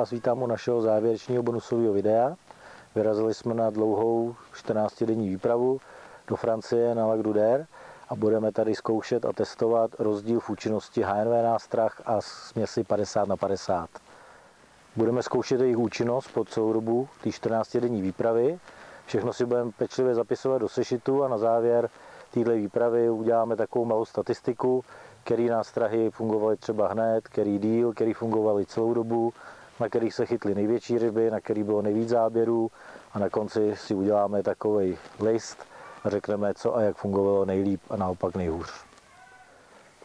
Vás vítám u našeho závěrečného bonusového videa. Vyrazili jsme na dlouhou 14-denní výpravu do Francie na Lac d'Uder a budeme tady zkoušet a testovat rozdíl v účinnosti HNV nástrah a směsi 50 na 50. Budeme zkoušet jejich účinnost po celou dobu té 14-denní výpravy. Všechno si budeme pečlivě zapisovat do sešitu a na závěr této výpravy uděláme takovou malou statistiku, který nástrahy fungovaly třeba hned, který díl, který fungovaly celou dobu, na kterých se chytly největší ryby, na který bylo nejvíc záběrů a na konci si uděláme takový list a řekneme, co a jak fungovalo nejlíp a naopak nejhůř.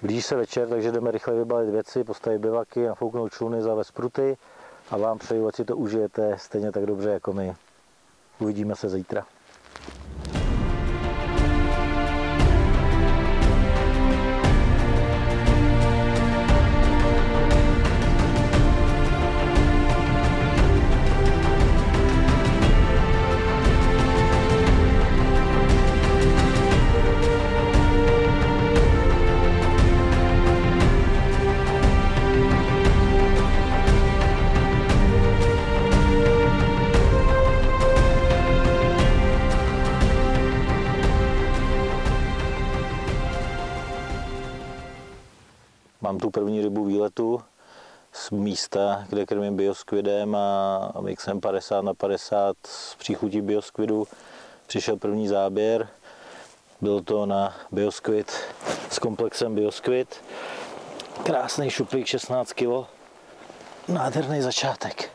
Blíží se večer, takže jdeme rychle vybalit věci, postavit bivaky, nafouknout čluny, zavést pruty a vám přeju, ať si to užijete stejně tak dobře jako my. Uvidíme se zítra. Místa, kde krmím bioskvidem a mixem 50 na 50 z příchutí bioskvidu. Přišel první záběr, byl to na bioskvid s komplexem bioskvid. Krásný šupík, 16 kg. Nádherný začátek.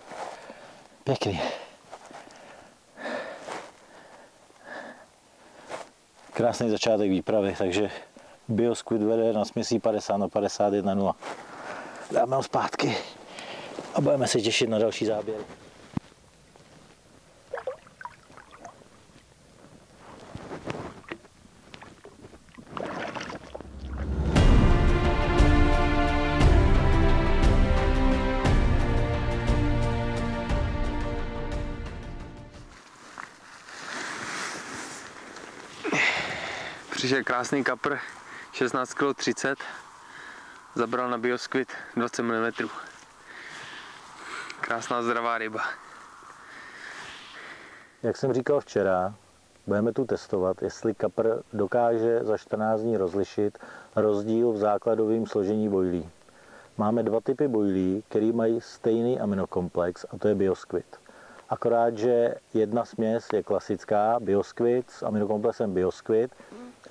Pěkný. Krásný začátek výpravy, takže BioSquid vede na směsí 50 na 51 0. Dáme ho zpátky a budeme se těšit na další záběr. Přišel krásný kapr, 16 kg 30, zabral na bioskvit 20 mm. Krásná zdravá ryba. Jak jsem říkal včera, budeme tu testovat, jestli kapr dokáže za 14 dní rozlišit rozdíl v základovém složení bojlí. Máme dva typy bojlí, které mají stejný aminokomplex a to je bioskvit. Akorát, že jedna směs je klasická bioskvit s aminokomplexem bioskvit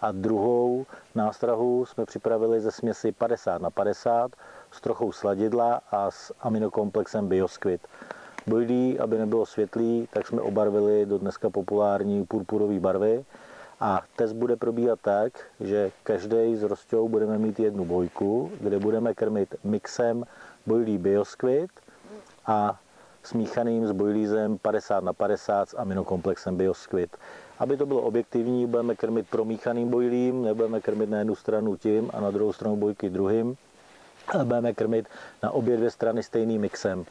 a druhou nástrahu jsme připravili ze směsi 50 na 50 s trochou sladidla a s aminokomplexem Bioskvit. Bojlí, aby nebylo světlý, tak jsme obarvili do dneska populární purpurové barvy a test bude probíhat tak, že každý z rostou budeme mít jednu bojku, kde budeme krmit mixem bojlí Bioskvit a smíchaným s bojlízem 50 na 50 s aminokomplexem Bioskvit. Aby to bylo objektivní, budeme krmit promíchaným bojlím, nebudeme krmit na jednu stranu tím a na druhou stranu bojky druhým, budeme krmit na obě dvě strany stejným mixem.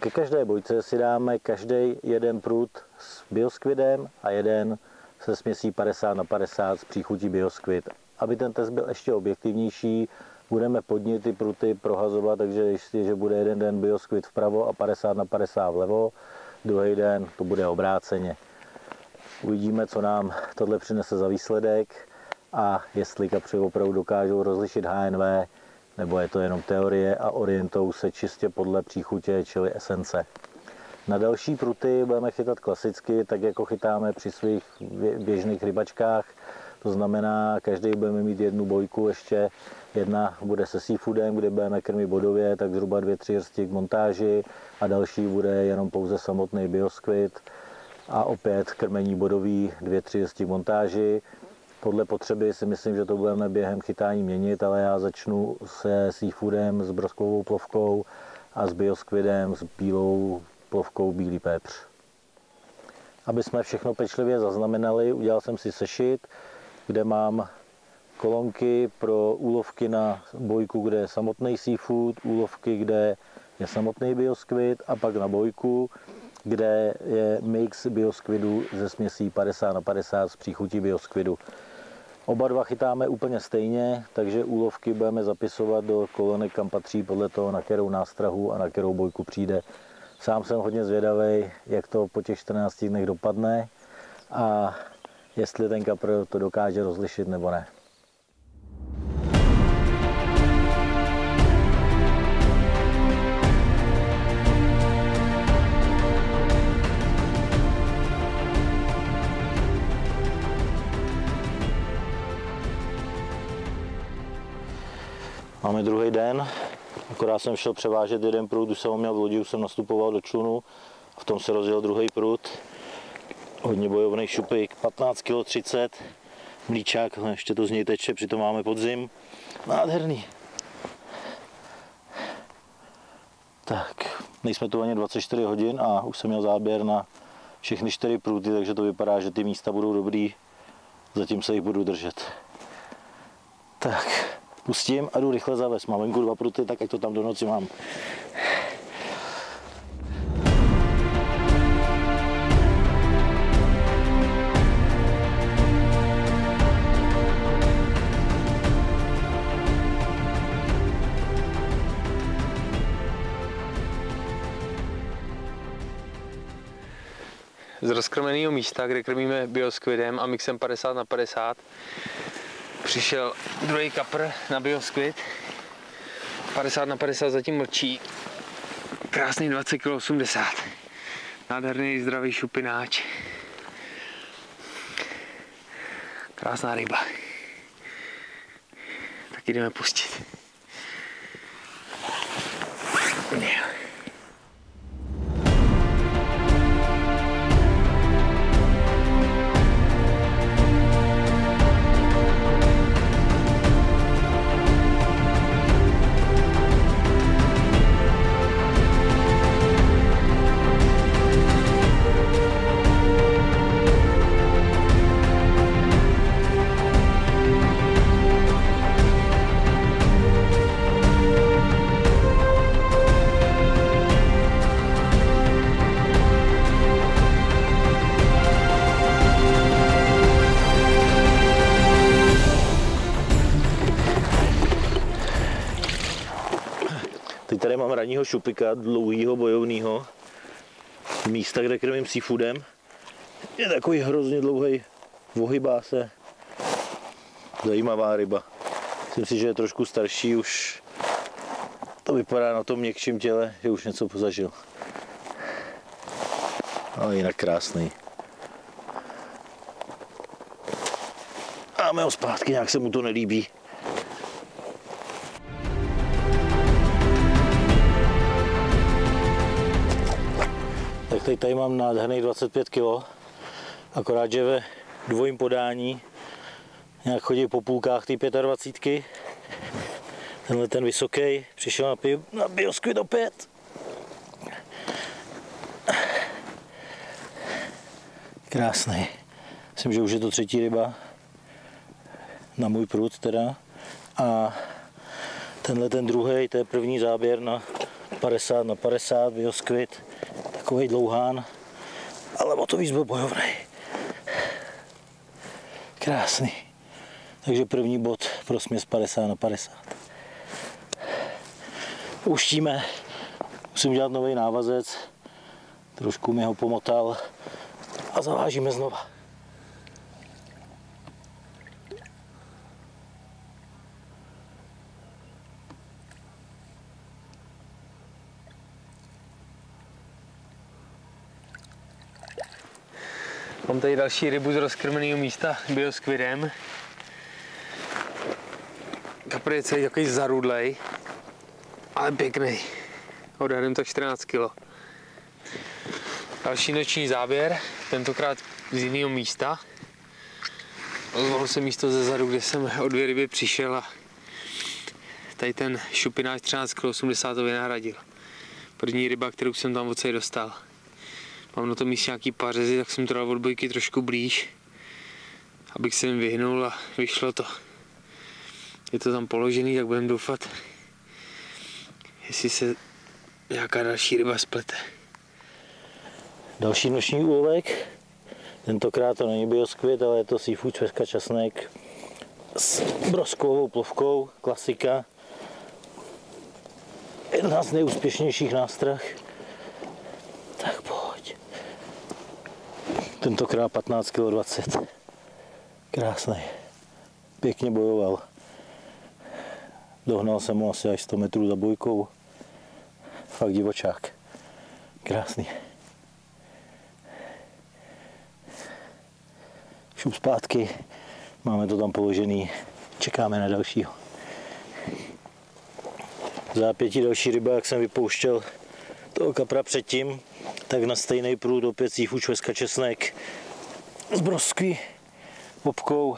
Ke každé bojce si dáme každý jeden prut s bioskvidem a jeden se směsí 50 na 50 s příchutí bioskvid. Aby ten test byl ještě objektivnější, budeme pod ní ty pruty prohazovat, takže že bude jeden den bioskvid vpravo a 50 na 50 vlevo, druhý den to bude obráceně. Uvidíme, co nám tohle přinese za výsledek a jestli kapři opravdu dokážou rozlišit HNV, nebo je to jenom teorie a orientou se čistě podle příchutě, čili esence. Na další pruty budeme chytat klasicky, tak jako chytáme při svých běžných rybačkách. To znamená, každý budeme mít jednu bojku ještě. Jedna bude se seafoodem, kde budeme krmit bodově, tak zhruba dvě, tři hrsti k montáži a další bude jenom pouze samotný bioskvit a opět krmení bodový, dvě, tři jezdi montáži. Podle potřeby si myslím, že to budeme během chytání měnit, ale já začnu se seafoodem, s broskovou plovkou a s bioskvidem, s bílou plovkou bílý pepř. Aby jsme všechno pečlivě zaznamenali, udělal jsem si sešit, kde mám kolonky pro úlovky na bojku, kde je samotný seafood, úlovky, kde je samotný bioskvid a pak na bojku, kde je mix bioskvidu ze směsí 50 na 50 z příchutí bioskvidu. Oba dva chytáme úplně stejně, takže úlovky budeme zapisovat do kolonek, kam patří podle toho, na kterou nástrahu a na kterou bojku přijde. Sám jsem hodně zvědavý, jak to po těch 14 dnech dopadne a jestli ten kapr to dokáže rozlišit nebo ne. Máme druhý den, akorát jsem šel převážet jeden prut, už jsem ho měl v lodi, už jsem nastupoval do člunu, v tom se rozjel druhý prut. Hodně bojovný šupik, 15 kg 30, mlíčák, ještě to z něj teče, přitom máme podzim. Nádherný. Tak, nejsme tu ani 24 hodin a už jsem měl záběr na všechny čtyři pruty, takže to vypadá, že ty místa budou dobrý. Zatím se jich budu držet. Tak, pustím a jdu rychle zavést. Mám venku dva pruty, tak ať to tam do noci mám. z rozkrmeného místa, kde krmíme bioskvidem a mixem 50 na 50 přišel druhý kapr na bioskvid. 50 na 50 zatím mlčí. Krásný 20 kg 80. Nádherný zdravý šupináč. Krásná ryba. Tak jdeme pustit. Yeah. Šupika, dlouhýho bojovného. Místa, kde krmím seafoodem. Je takový hrozně dlouhý, vohybá se. Zajímavá ryba. Myslím si, že je trošku starší, už to vypadá na tom měkčím těle, že už něco pozažil. Ale jinak krásný. Máme ho zpátky, nějak se mu to nelíbí. Teď tady mám nádherný 25 kg, akorát, že ve dvojím podání nějak chodí po půlkách té 25. Tenhle ten vysoký přišel na, pio, na bioskvit opět. Krásný. Myslím, že už je to třetí ryba. Na můj prut teda. A tenhle ten druhý, to je první záběr na 50 na 50 bioskvit. Takový dlouhán, ale o to víc byl bojovný. Krásný. Takže první bod pro směs 50 na 50. Pouštíme. Musím dělat nový návazec. Trošku mi ho pomotal a zavážíme znova. Mám tady další rybu z rozkrmeného místa bioskvidem. Kapr je celý takový zarudlej, ale pěkný. Odhadem tak 14 kg. Další noční záběr, tentokrát z jiného místa. Ozvalo se místo ze zadu, kde jsem o dvě ryby přišel a tady ten šupináč 13 kg 80 to vynahradil. První ryba, kterou jsem tam odsaď dostal. Mám na tom místě nějaký pařezy, tak jsem to dal od bojky trošku blíž, abych se jim vyhnul a vyšlo to. Je to tam položený, tak budeme doufat, jestli se nějaká další ryba splete. Další noční úlovek. Tentokrát to není bioskvit, ale je to seafood čveska časnek. s broskovou plovkou, klasika. Jedna z nejúspěšnějších nástrah. Tak pojď. Tentokrát 15 kg 20. Krásný. Pěkně bojoval. Dohnal jsem mu asi až 100 metrů za bojkou. Fakt divočák. Krásný. Šup zpátky. Máme to tam položený. Čekáme na dalšího. V zápětí další ryba, jak jsem vypouštěl toho kapra předtím, tak na stejný průd opět sífučveska česnek z broskví popkou.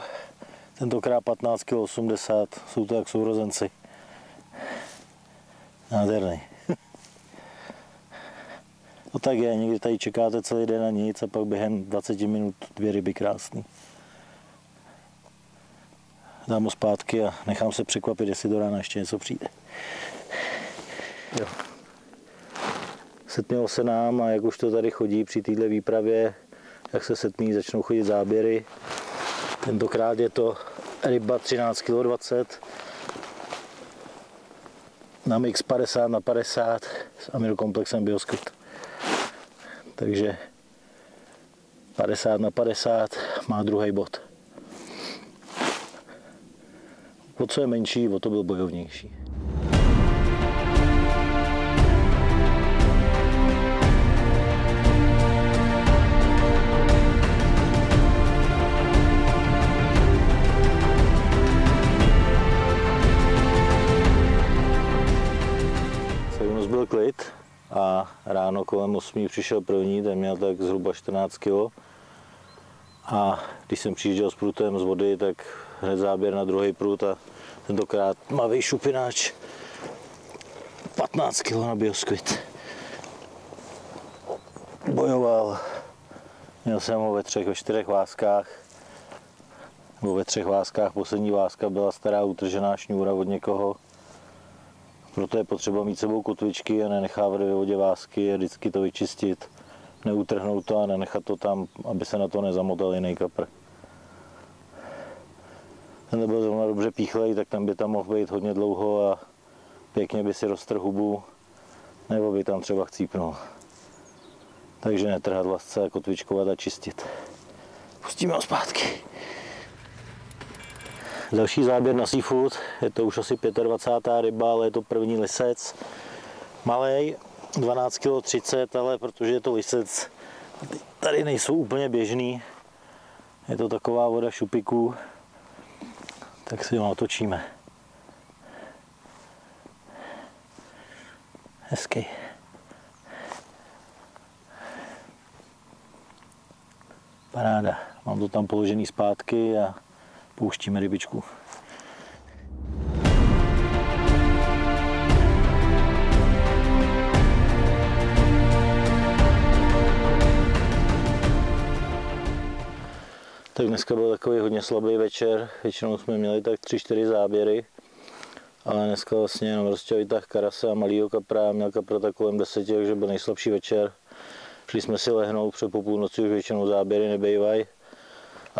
Tentokrát 15 kg 80, jsou to jak sourozenci. Nádherný. No tak je, někdy tady čekáte celý den na nic a pak během 20 minut dvě ryby krásný. Dám ho zpátky a nechám se překvapit, jestli do rána ještě něco přijde. Jo. Setmělo se nám a jak už to tady chodí při této výpravě, jak se setmí, začnou chodit záběry. Tentokrát je to ryba 13 kg 20 na mix 50 na 50 s aminokomplexem Bioskut. Takže 50 na 50 má druhý bod. O co je menší, o to byl bojovnější. Klid a ráno kolem 8 přišel první, ten měl tak zhruba 14 kg. A když jsem přijížděl s prutem z vody, tak hned záběr na druhý prut a tentokrát mavý šupináč 15 kg na bioskvit. Bojoval. Měl jsem ho ve třech, ve čtyřech váskách. Nebo ve třech váskách. Poslední váska byla stará utržená šňůra od někoho. Proto je potřeba mít sebou kotvičky a nenechávat ve vodě vásky a vždycky to vyčistit. Neutrhnout to a nenechat to tam, aby se na to nezamotal jiný kapr. Ten byl zrovna dobře píchlej, tak ten by tam mohl být hodně dlouho a pěkně by si roztrhl hubu, nebo by tam třeba chcípnul. Takže netrhat lasce, kotvičkovat a čistit. Pustíme ho zpátky. Další záběr na seafood, je to už asi 25. ryba, ale je to první lisec. Malej, 12 kg 30, ale protože je to lisec, tady nejsou úplně běžný. Je to taková voda šupiků, tak si ho otočíme. Hezký. Paráda. Mám to tam položený zpátky a pouštíme rybičku. Tak dneska byl takový hodně slabý večer, většinou jsme měli tak 3-4 záběry, ale dneska vlastně jenom prostě vytah karase a malýho kapra, měl kapra tak kolem 10, takže byl nejslabší večer. Šli jsme si lehnout, před po půlnoci už většinou záběry nebejvají.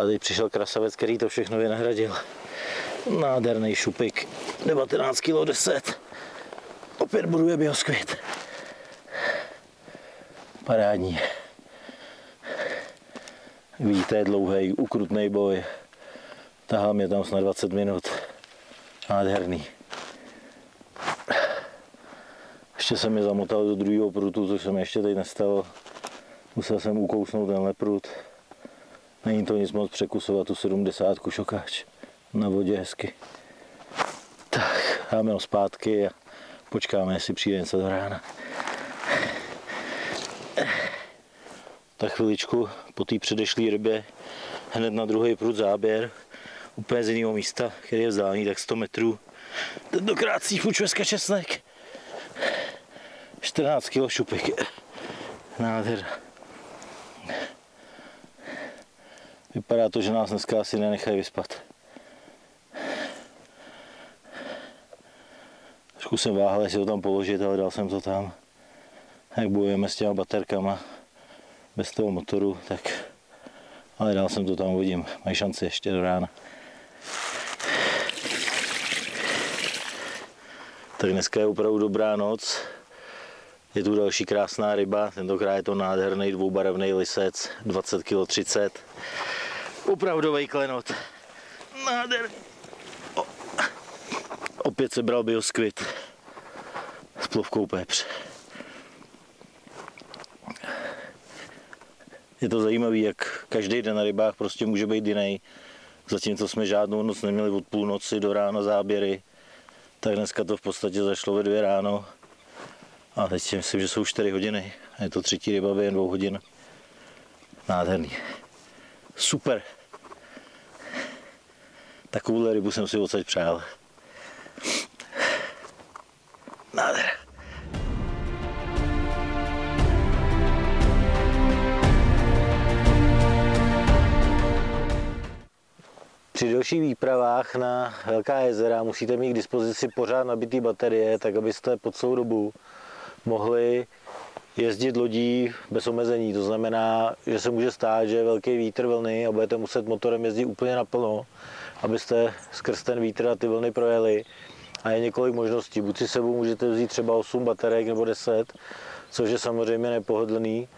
A teď přišel krasavec, který to všechno vynahradil. Nádherný šupik, 19 kg 10. Opět buduje bioskvit. Parádní. Vidíte, je dlouhý, ukrutný boj. Tahal mě tam snad 20 minut. Nádherný. Ještě jsem mi zamotal do druhého prutu, což se mi ještě teď nestalo. Musel jsem ukousnout tenhle prut. Není to nic moc překusovat tu 70 šokáč na vodě hezky. Tak, dáme ho zpátky a počkáme, jestli přijde něco do rána. Tak chviličku po té předešlé rybě hned na druhý prut záběr, úplně z jiného místa, který je vzdálený tak 100 metrů. Tentokrát fučveska česnek. 14 kg šupek. Nádhera. Vypadá to, že nás dneska asi nenechají vyspat. Trošku jsem váhal, jestli to tam položit, ale dal jsem to tam. Jak bojujeme s těma baterkama bez toho motoru, tak... Ale dal jsem to tam, uvidím. Mají šanci ještě do rána. Tak dneska je opravdu dobrá noc. Je tu další krásná ryba, tentokrát je to nádherný dvoubarevný lisec, 20 kg 30. Opravdový klenot. Nádherný. O. Opět se bral bioskvit s plovkou pepř. Je to zajímavé, jak každý den na rybách prostě může být jiný. Zatímco jsme žádnou noc neměli od půlnoci do rána záběry, tak dneska to v podstatě zašlo ve dvě ráno. A teď si myslím, že jsou 4 hodiny. Je to třetí ryba během dvou hodin. Nádherný. Super. Takovouhle rybu jsem si odsaď přál. Nádher. Při dalších výpravách na velká jezera musíte mít k dispozici pořád nabitý baterie, tak abyste po celou dobu mohli jezdit lodí bez omezení. To znamená, že se může stát, že je velký vítr vlny a budete muset motorem jezdit úplně naplno, abyste skrz ten vítr a ty vlny projeli. A je několik možností. Buď si sebou můžete vzít třeba 8 baterek nebo 10, což je samozřejmě nepohodlný,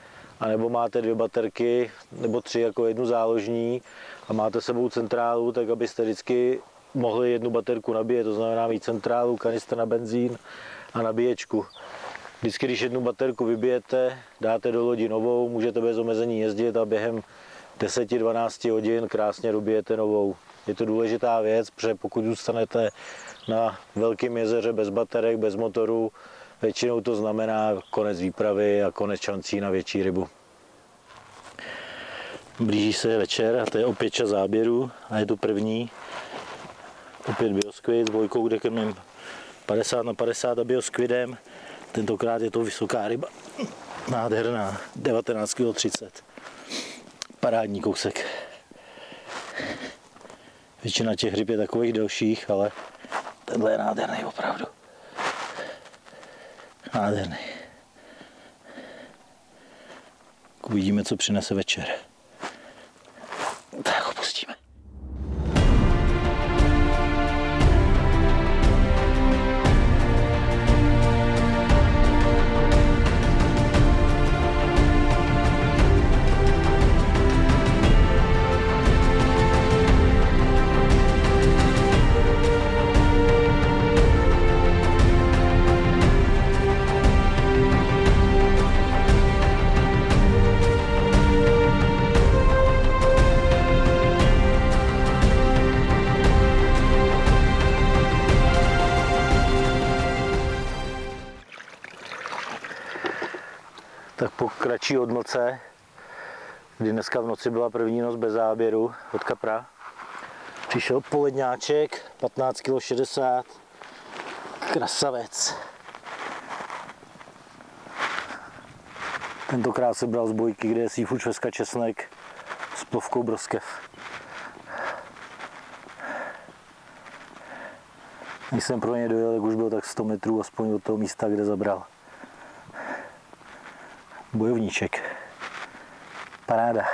a nebo máte dvě baterky nebo tři jako jednu záložní a máte sebou centrálu, tak abyste vždycky mohli jednu baterku nabíjet, to znamená mít centrálu, kanistr na benzín a nabíječku. Vždycky, když jednu baterku vybijete, dáte do lodi novou, můžete bez omezení jezdit a během 10-12 hodin krásně dobijete novou. Je to důležitá věc, protože pokud zůstanete na velkém jezeře bez baterek, bez motoru, většinou to znamená konec výpravy a konec šancí na větší rybu. Blíží se večer a to je opět čas záběru a je to první. Opět bioskvid dvojkou, kde krmím 50 na 50 a bioskvidem. Tentokrát je to vysoká ryba. Nádherná, 19 kg 30. Parádní kousek. Většina těch ryb je takových delších, ale tenhle je nádherný opravdu. Nádherný. Uvidíme, co přinese večer. Odmlce, kdy dneska v noci byla první noc bez záběru od kapra, přišel poledňáček, 15 kg 60, krasavec. Tentokrát se bral z bojky, kde je seafood šveska česnek s plovkou broskev. Když jsem pro ně dojel, jak už byl tak 100 metrů aspoň od toho místa, kde zabral bojovníček. Paráda.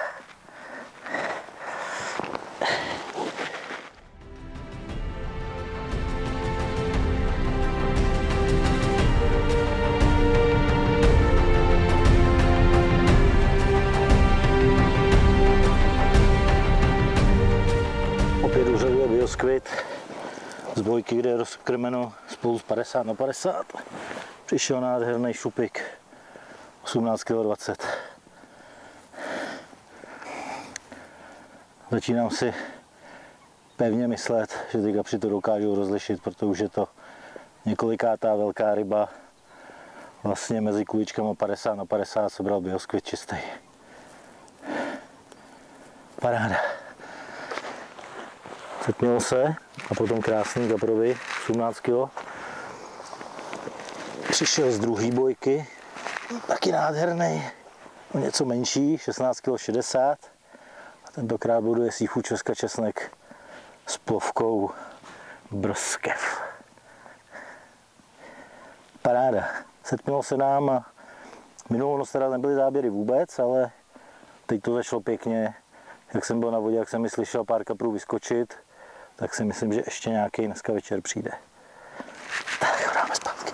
Opět uřaduje bioskvit z bojky, kde je rozkrmeno spolu s 50 na 50. Přišel nádherný šupik 18 kg Začínám si pevně myslet, že ty kapři to dokážou rozlišit, protože je to několikátá velká ryba. Vlastně mezi kuličkama 50 na 50 sebral bioskvit čistý. Paráda. Setměl se a potom krásný kaprovi 18 kg. Přišel z druhé bojky, taky nádherný, o něco menší, 16 kg 60. A tentokrát budu je síchu Česka česnek s plovkou brzkev. Paráda. Setmilo se nám a minulou noc teda nebyly záběry vůbec, ale teď to začalo pěkně. Jak jsem byl na vodě, jak jsem mi slyšel pár kaprů vyskočit, tak si myslím, že ještě nějaký dneska večer přijde. Tak ho dáme zpátky.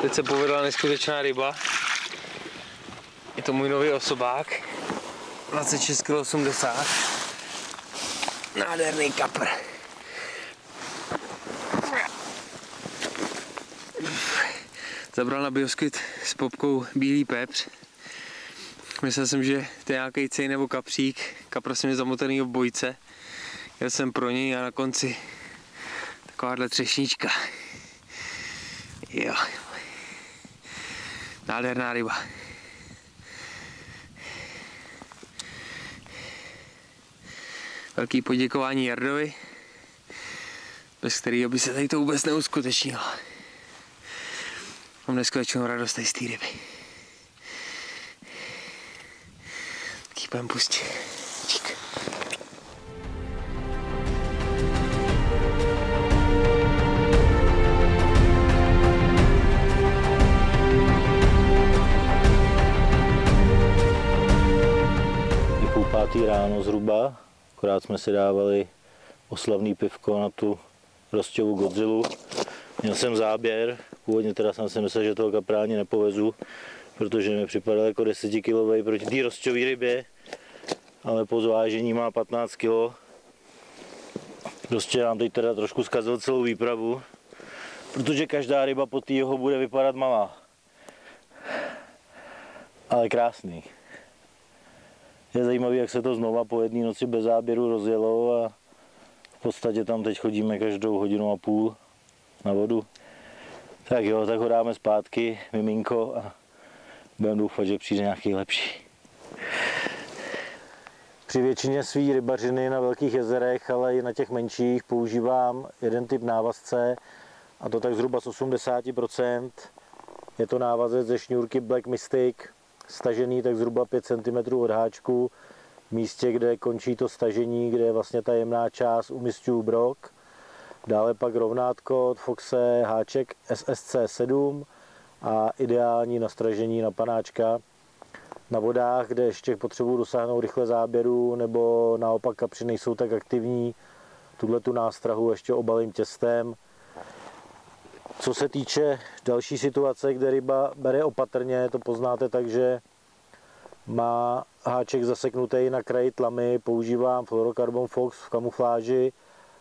Teď se povedla neskutečná ryba. To můj nový osobák. 26,80 kg. Nádherný kapr. Zabral na bioskyt s popkou bílý pepř. Myslel jsem, že to je nějaký cej nebo kapřík. Kapr jsem je zamotaný v bojce. Jel jsem pro něj a na konci takováhle třešnička. Jo. Nádherná ryba. Velký poděkování Jardovi, bez kterého by se tady to vůbec neuskutečnilo. Mám neskutečnou radost z té ryby. Tak budeme pustit. Půl pátý ráno zhruba, akorát jsme si dávali oslavný pivko na tu Rosťovu Godzillu. Měl jsem záběr, původně teda jsem si myslel, že toho kapráně nepovezu, protože mi připadal jako 10 kilový proti té Rosťové rybě, ale po zvážení má 15 kg. Prostě nám teď teda trošku zkazil celou výpravu, protože každá ryba po jeho bude vypadat malá. Ale krásný. Je zajímavé, jak se to znova po jedné noci bez záběru rozjelo a v podstatě tam teď chodíme každou hodinu a půl na vodu. Tak jo, tak ho dáme zpátky, miminko, a budeme doufat, že přijde nějaký lepší. Při většině své rybařiny na velkých jezerech, ale i na těch menších používám jeden typ návazce, a to tak zhruba z 80%. Je to návazec ze šňůrky Black Mystic, stažený tak zhruba 5 cm od háčku, v místě, kde končí to stažení, kde je vlastně ta jemná část umistuju brok. Dále pak rovnátko od Foxe, háček SSC 7 a ideální nastražení na panáčka. Na vodách, kde ještě potřebuji dosáhnout rychle záběru, nebo naopak kapři nejsou tak aktivní, tuhle tu nástrahu ještě obalím těstem. Co se týče další situace, kde ryba bere opatrně, to poznáte tak, že má háček zaseknutý na kraji tlamy, používám Fluorocarbon Fox v kamufláži,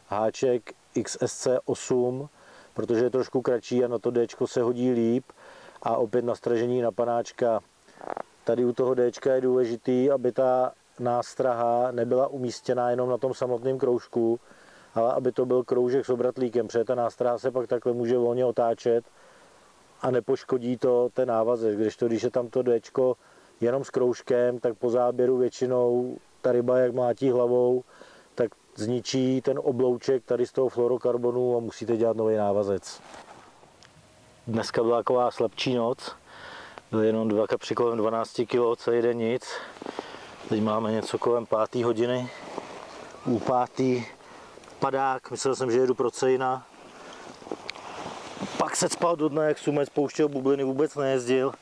háček XSC8, protože je trošku kratší a na to D se hodí líp a opět nastražení na panáčka. Tady u toho D je důležitý, aby ta nástraha nebyla umístěná jenom na tom samotném kroužku, ale aby to byl kroužek s obratlíkem, protože ta nástraha se pak takhle může volně otáčet a nepoškodí to ten návazek. Když to, když je tam to D jenom s kroužkem, tak po záběru většinou ta ryba, jak mlátí hlavou, tak zničí ten oblouček tady z toho fluorokarbonu a musíte dělat nový návazec. Dneska byla taková slabší noc, byly jenom dva kapři kolem 12 kg, celý den nic. Teď máme něco kolem 5. hodiny, u pátý padák, myslel jsem, že jedu pro cejna. Pak se spal do dne, jak sumec pouštěl bubliny, vůbec nejezdil.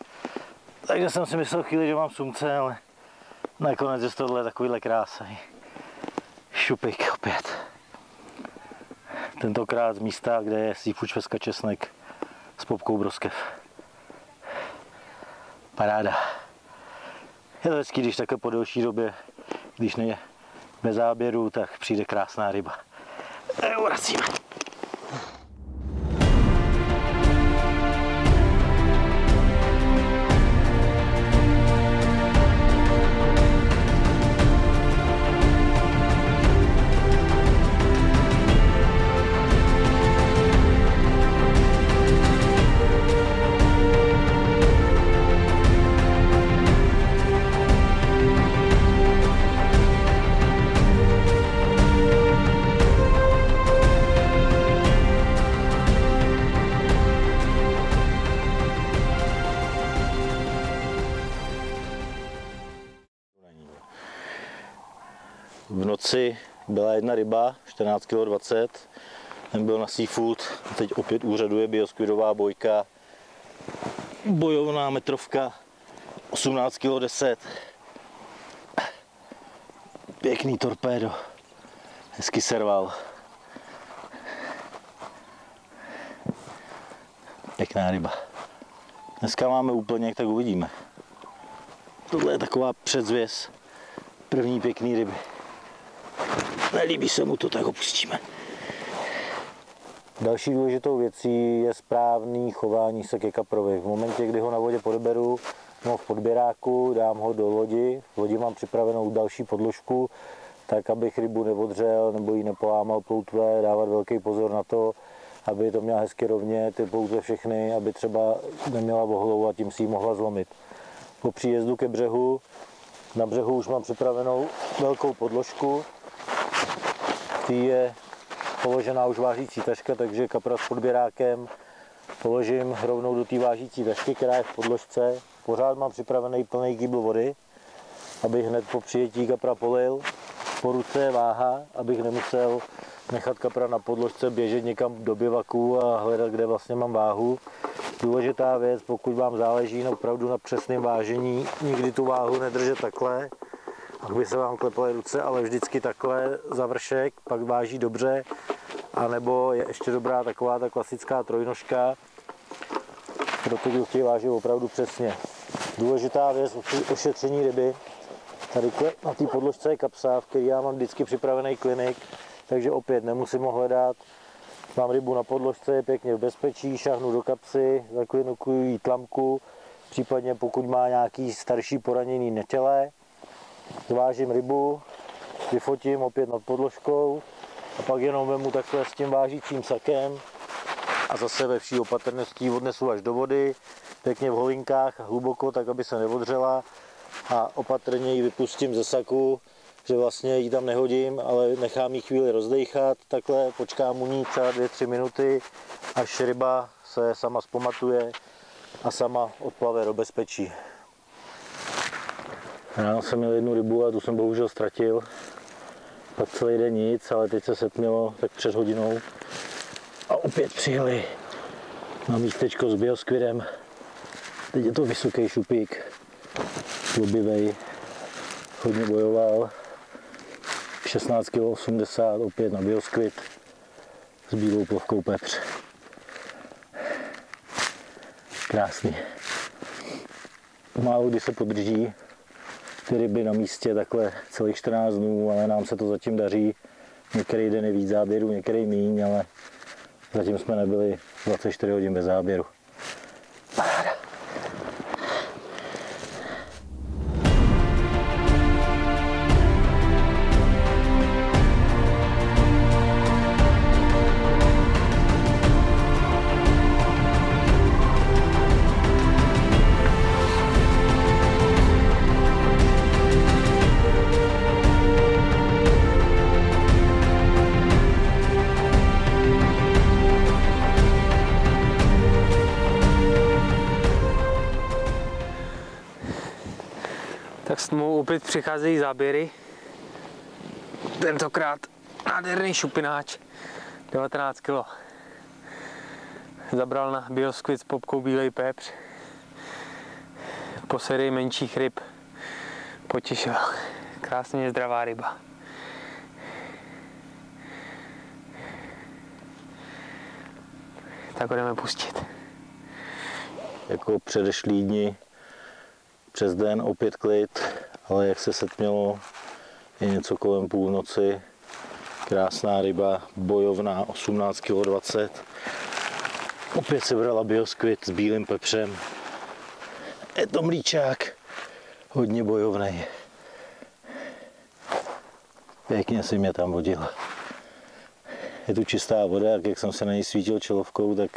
Takže jsem si myslel chvíli, že mám sumce, ale nakonec je tohle takovýhle krásný. Šupik opět. Tentokrát z místa, kde je seafood šveska česnek s popkou broskev. Paráda. Je to hezký, když takhle po delší době, když ne bez záběru, tak přijde krásná ryba. Vracíme. V noci byla jedna ryba, 14 kg 20, ten byl na seafood, teď opět úřaduje biosquidová bojka, bojovná metrovka, 18 kg 10. Pěkný torpédo, hezky serval. Pěkná ryba. Dneska máme úplně, tak uvidíme. Tohle je taková předzvěs první pěkný ryby. Nelíbí se mu to, tak ho pustíme. Další důležitou věcí je správný chování se ke kaprovi. V momentě, kdy ho na vodě podberu, no v podběráku, dám ho do lodi. V lodi mám připravenou další podložku, tak abych rybu neodřel nebo ji nepolámal ploutve, dávat velký pozor na to, aby to měla hezky rovně, ty ploutve všechny, aby třeba neměla vohlou a tím si ji mohla zlomit. Po příjezdu ke břehu, na břehu už mám připravenou velkou podložku, tý je položená už vážící taška, takže kapra s podběrákem položím rovnou do té vážící tašky, která je v podložce. Pořád mám připravený plný kýbl vody, abych hned po přijetí kapra polil. Po ruce je váha, abych nemusel nechat kapra na podložce, běžet někam do bivaku a hledat, kde vlastně mám váhu. Důležitá věc, pokud vám záleží opravdu na přesném vážení, nikdy tu váhu nedržet takhle, pak by se vám klepaly ruce, ale vždycky takhle za vršek, pak váží dobře, a nebo je ještě dobrá taková ta klasická trojnožka, proto kdo chtějí opravdu přesně. Důležitá věc ošetření ryby, tady na té podložce je kapsa, v který já mám vždycky připravený klinik, takže opět nemusím ho hledat. Mám rybu na podložce, je pěkně v bezpečí, šahnu do kapsy, zaklinukuju jí tlamku, případně pokud má nějaký starší poraněný netěle, zvážím rybu, vyfotím opět nad podložkou a pak jenom vemu takhle s tím vážícím sakem a zase ve vší opatrností odnesu až do vody, pěkně v holinkách, hluboko, tak aby se neodřela a opatrně ji vypustím ze saku, že vlastně ji tam nehodím, ale nechám ji chvíli rozdejchat, takhle počkám u ní třeba 2-3 minuty, až ryba se sama zpamatuje a sama odplave do bezpečí. Ráno jsem měl jednu rybu a tu jsem bohužel ztratil. Pak celý den nic, ale teď se setmělo tak před hodinou. A opět přijeli na místečko s bioskvirem. Teď je to vysoký šupík, lobivej, hodně bojoval. 16 kg 80, opět na bioskvit s bílou plovkou pepř. Krásný. Málo kdy se podrží, ty ryby na místě takhle celých 14 dnů, ale nám se to zatím daří. Některý den je víc záběrů, některý míň, ale zatím jsme nebyli 24 hodin bez záběru. Opět přicházejí záběry. Tentokrát nádherný šupináč, 19 kg. Zabral na bioskvit s popkou bílej pepř. Po sérii menších ryb potěšil. Krásně zdravá ryba. Tak ho jdeme pustit. Jako předešlý dní přes den opět klid, ale jak se setmělo, je něco kolem půlnoci. Krásná ryba, bojovná, 18 kg 20. Opět se brala bioskvit s bílým pepřem. Je to mlíčák, hodně bojovný. Pěkně si mě tam vodila. Je tu čistá voda, jak jsem se na ní svítil čelovkou, tak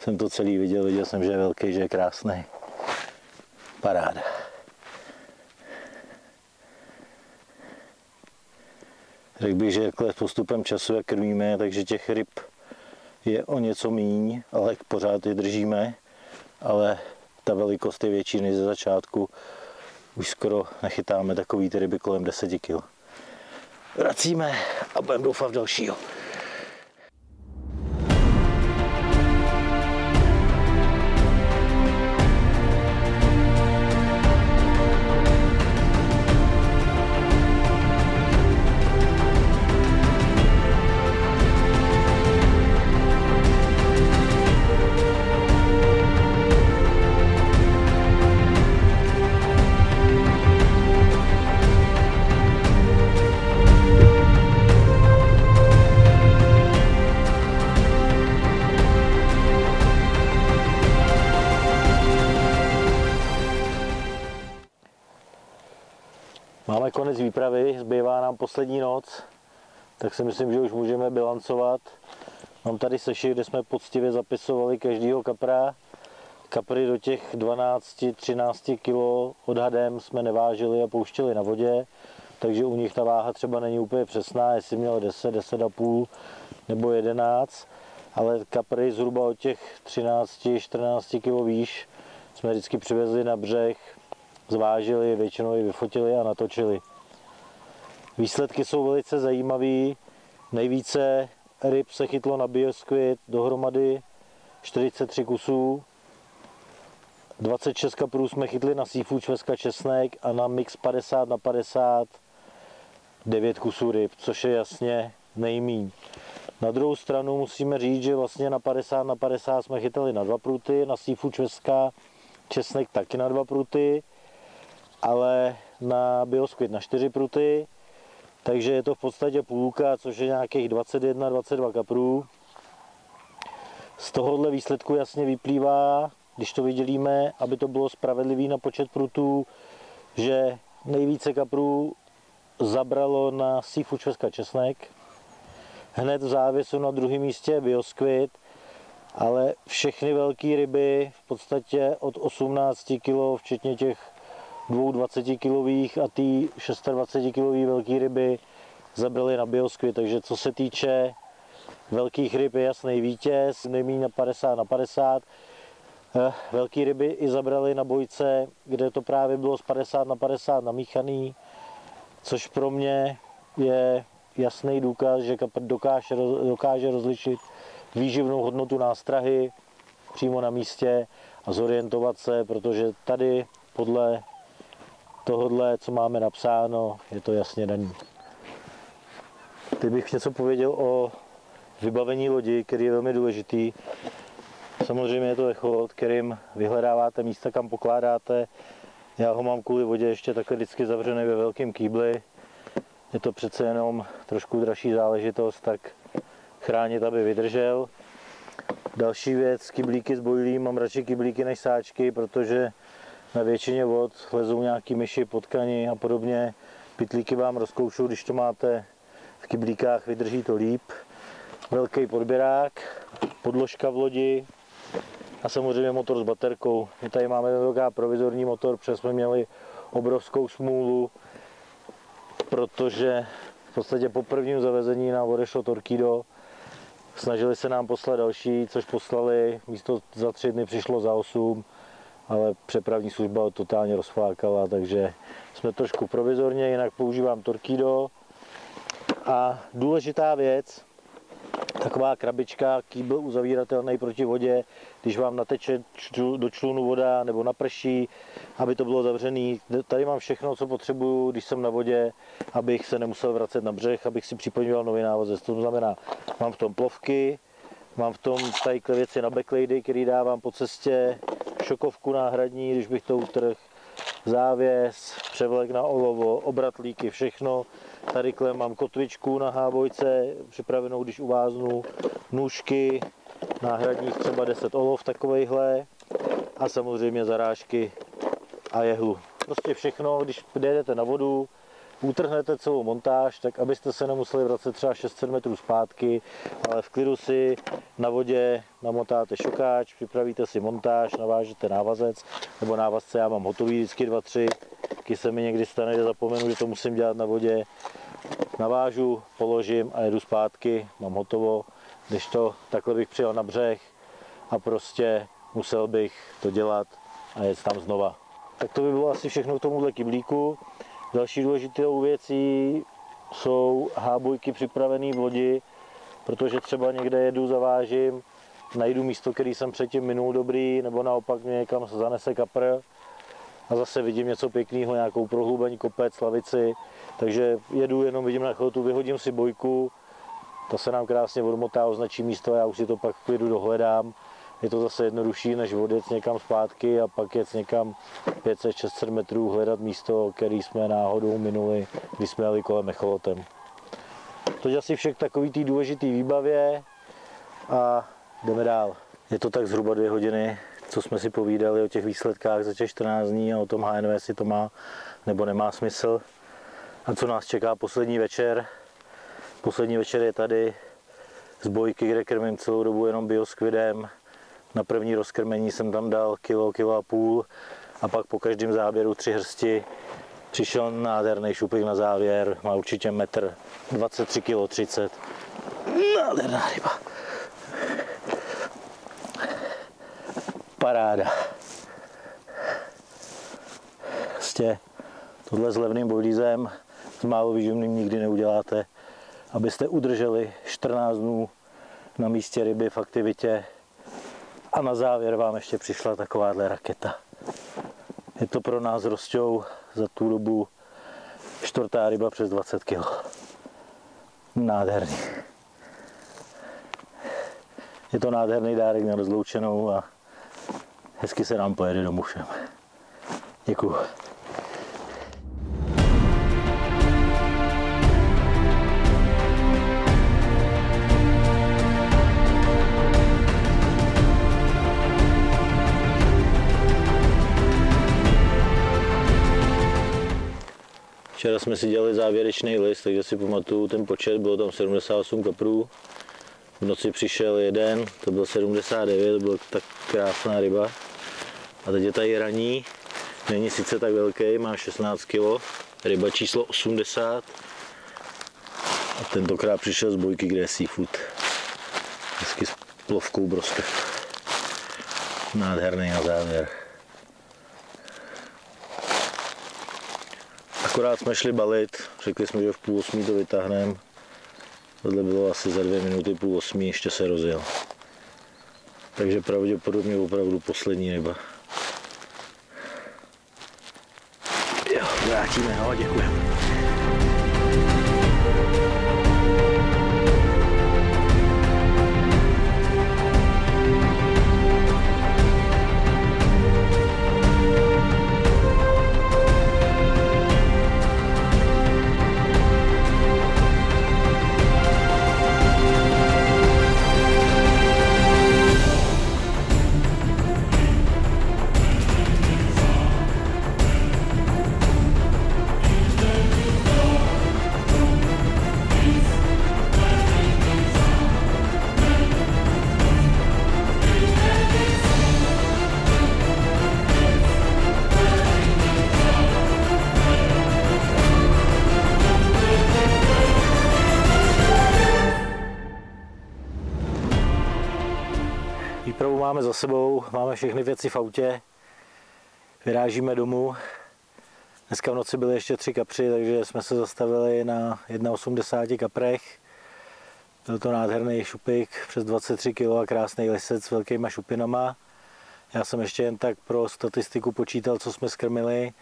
jsem to celý viděl. Viděl jsem, že je velký, že je krásný. Paráda. Řekl bych, že s postupem času, jak krmíme, takže těch ryb je o něco míň, ale pořád je držíme, ale ta velikost je větší než ze začátku. Už skoro nechytáme takový ty ryby kolem 10 kg. Vracíme a budeme doufat v dalšího. Poslední noc, tak si myslím, že už můžeme bilancovat. Mám tady sešit, kde jsme poctivě zapisovali každýho kapra. Kapry do těch 12-13 kg odhadem jsme nevážili a pouštěli na vodě, takže u nich ta váha třeba není úplně přesná, jestli měl 10, 10,5 nebo 11, ale kapry zhruba od těch 13-14 kg výš jsme vždycky přivezli na břeh, zvážili, většinou ji vyfotili a natočili. Výsledky jsou velice zajímavé. Nejvíce ryb se chytlo na Biosquid dohromady 43 kusů. 26 kaprů jsme chytli na seafood čveska česnek a na mix 50 na 50 9 kusů ryb, což je jasně nejmíň. Na druhou stranu musíme říct, že vlastně na 50 na 50 jsme chytali na dva pruty, na seafood čveska česnek taky na dva pruty, ale na biosquid na čtyři pruty, takže je to v podstatě půlka, což je nějakých 21-22 kaprů. Z tohohle výsledku jasně vyplývá, když to vydělíme, aby to bylo spravedlivý na počet prutů, že nejvíce kaprů zabralo na seafood česka česnek. Hned v závěsu na druhém místě biosquid, ale všechny velké ryby v podstatě od 18 kg, včetně těch dvou 20 kilových a ty 26 kilový velký ryby zabrali na bioskvy, takže co se týče velkých ryb je jasný vítěz, nejmí na 50 na 50. Eh, velký ryby i zabrali na bojce, kde to právě bylo z 50 na 50 namíchaný, což pro mě je jasný důkaz, že kapr dokáže, dokáže rozlišit výživnou hodnotu nástrahy přímo na místě a zorientovat se, protože tady podle tohodle, co máme napsáno, je to jasně daný. Teď bych něco pověděl o vybavení lodi, který je velmi důležitý. Samozřejmě je to echot, kterým vyhledáváte místa, kam pokládáte. Já ho mám kvůli vodě ještě takhle vždycky zavřený ve velkém kýbli. Je to přece jenom trošku dražší záležitost, tak chránit, aby vydržel. Další věc, kyblíky s bojlím, mám radši kyblíky než sáčky, protože na většině vod lezou nějaký myši, potkani a podobně. Pitlíky vám rozkoušou, když to máte v kyblíkách, vydrží to líp. Velký podběrák, podložka v lodi a samozřejmě motor s baterkou. My tady máme velká provizorní motor, protože jsme měli obrovskou smůlu, protože v podstatě po prvním zavezení nám odešlo Torquido. Snažili se nám poslat další, což poslali, místo za tři dny přišlo za osm ale přepravní služba ho totálně rozflákala, takže jsme trošku provizorně, jinak používám Torquido. A důležitá věc, taková krabička, kýbl uzavíratelný proti vodě, když vám nateče do člunu voda nebo naprší, aby to bylo zavřený. Tady mám všechno, co potřebuju, když jsem na vodě, abych se nemusel vracet na břeh, abych si připlňoval nový návazec. To znamená, mám v tom plovky, mám v tom tady věci na backlady, který dávám po cestě, šokovku náhradní, když bych to utrhl, závěs, převlek na olovo, obratlíky, všechno. Tady mám kotvičku na hábojce, připravenou, když uváznu, nůžky, náhradních třeba 10 olov takovejhle a samozřejmě zarážky a jehlu. Prostě všechno, když jdete na vodu, utrhnete celou montáž, tak abyste se nemuseli vracet třeba 600 metrů zpátky, ale v klidu si na vodě namotáte šokáč, připravíte si montáž, navážete návazec, nebo návazce já mám hotový vždycky dva, tři, taky se mi někdy stane, že zapomenu, že to musím dělat na vodě, navážu, položím a jedu zpátky, mám hotovo, když to takhle bych přijel na břeh a prostě musel bych to dělat a jet tam znova. Tak to by bylo asi všechno k tomuhle kyblíku. Další důležitou věcí jsou hábojky připravené v lodi, protože třeba někde jedu, zavážím, najdu místo, který jsem předtím minul dobrý, nebo naopak mě někam zanese kapr a zase vidím něco pěkného, nějakou prohloubení kopec, lavici, takže jedu, jenom vidím na chvilku, vyhodím si bojku, ta se nám krásně odmotá, označí místo, já už si to pak v klidu dohledám je to zase jednodušší, než odjet někam zpátky a pak jet někam 500-600 metrů hledat místo, který jsme náhodou minuli, když jsme jeli kolem echolotem. To je asi všech takový tý důležitý výbavě a jdeme dál. Je to tak zhruba dvě hodiny, co jsme si povídali o těch výsledkách za těch 14 dní a o tom HNV, jestli to má nebo nemá smysl. A co nás čeká poslední večer? Poslední večer je tady z bojky, kde krmím celou dobu jenom bioskvidem. Na první rozkrmení jsem tam dal kilo, kilo a půl a pak po každém záběru tři hrsti. Přišel nádherný šupik na závěr, má určitě metr 23 kg 30. Nádherná ryba. Paráda. Prostě tohle s levným bojlízem, s málo výživným nikdy neuděláte, abyste udrželi 14 dnů na místě ryby v aktivitě a na závěr vám ještě přišla takováhle raketa. Je to pro nás rostou za tu dobu čtvrtá ryba přes 20 kg. Nádherný. Je to nádherný dárek na rozloučenou a hezky se nám pojede domů všem. Děkuju. Včera jsme si dělali závěrečný list, takže si pamatuju ten počet, bylo tam 78 kaprů. V noci přišel jeden, to byl 79, to byla tak krásná ryba. A teď je tady raní, není sice tak velký, má 16 kg, ryba číslo 80. A tentokrát přišel z bojky, kde je seafood. Hezky s plovkou brostev. Nádherný na závěr. Akorát jsme šli balit, řekli jsme, že v půl osmí to vytáhneme. Tohle bylo asi za dvě minuty půl osmí, ještě se rozjel. Takže pravděpodobně opravdu poslední ryba. Jo, vrátíme ho, děkujeme. Sebou, máme všechny věci v autě, vyrážíme domů. Dneska v noci byly ještě tři kapři, takže jsme se zastavili na 1,80 kaprech. Byl to nádherný šupik, přes 23 kg a krásný lisec s velkýma šupinama. Já jsem ještě jen tak pro statistiku počítal, co jsme skrmili.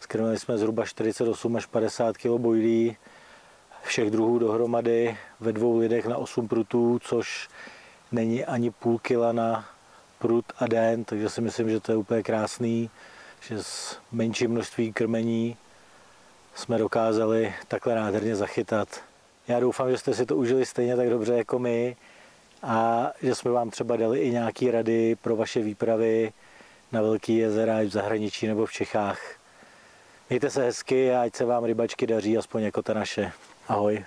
Skrmili jsme zhruba 48 až 50 kg bojlí, všech druhů dohromady ve dvou lidech na 8 prutů, což není ani půl kila na prut a den, takže si myslím, že to je úplně krásný, že s menším množství krmení jsme dokázali takhle nádherně zachytat. Já doufám, že jste si to užili stejně tak dobře jako my a že jsme vám třeba dali i nějaké rady pro vaše výpravy na velký jezera, ať v zahraničí nebo v Čechách. Mějte se hezky a ať se vám rybačky daří, aspoň jako ta naše. Ahoj.